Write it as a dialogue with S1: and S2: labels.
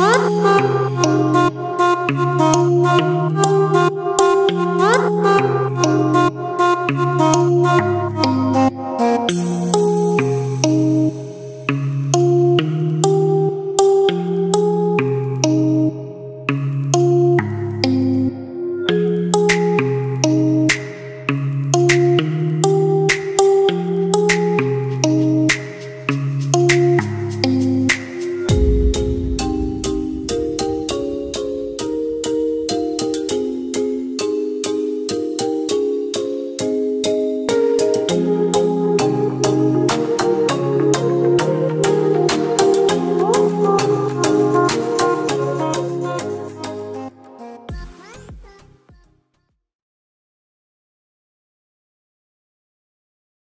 S1: Huh?